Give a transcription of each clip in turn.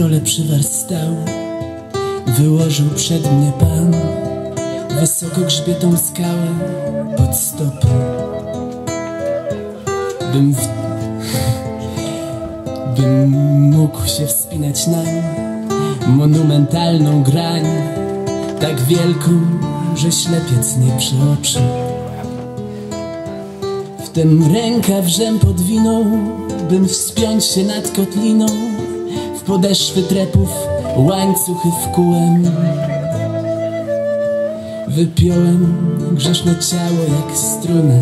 Dole przywar stał. Wyłożył przed mnie Pan Wysoko grzbietą skałę pod stopy. Bym w... Bym mógł się wspinać na Monumentalną grań Tak wielką, że ślepiec nie przeoczy. Wtem ręka w rzęp podwinął Bym wspiąć się nad kotliną W podeszwy trepów łańcuchy wkułem Wypiąłem grzeszne ciało jak strunę.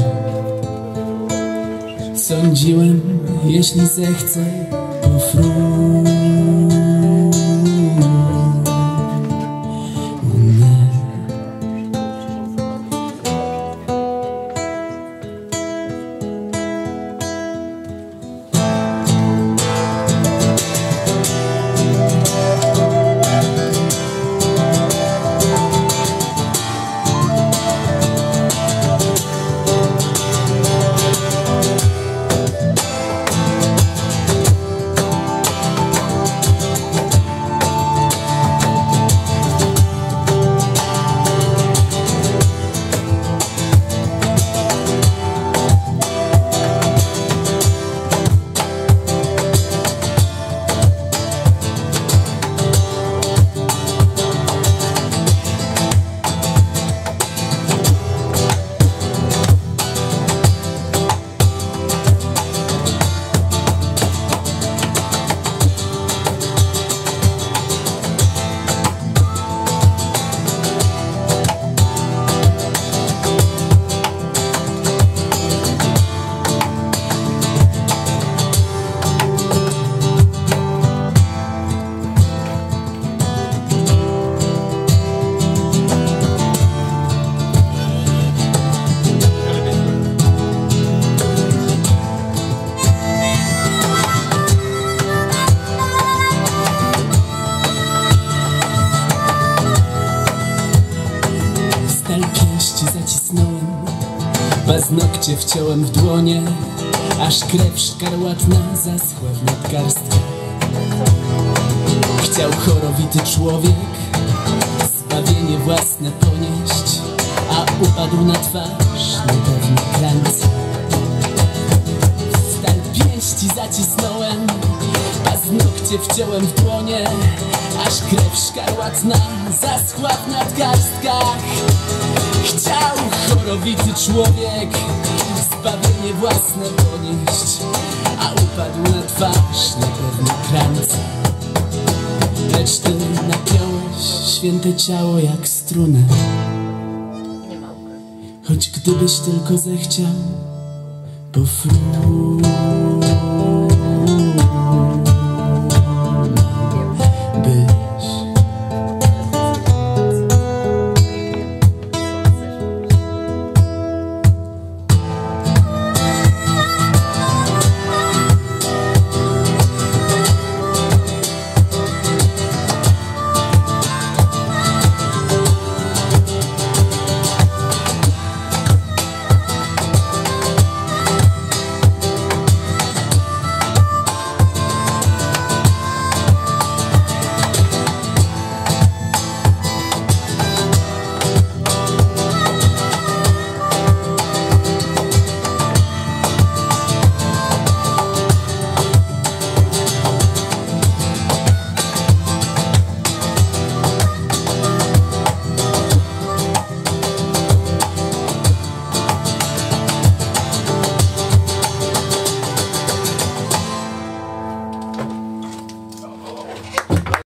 Sądziłem, jeśli zechcę, pofrunę Paznokcie wciąłem w dłonie Aż krew szkarłatna zaschła w nadgarstkach Chciał chorowity człowiek Zbawienie własne ponieść A upadł na twarz niepewny krańca Stal pięści zacisnąłem Paznokcie wciąłem w dłonie Aż krew szkarłatna zaschła w nadgarstkach chorowity człowiek Zbawienie własne ponieść A upadł na twarz niepewny krańca Lecz ty napiąłeś święte ciało jak strunę. Choć gdybyś tylko zechciał Pofru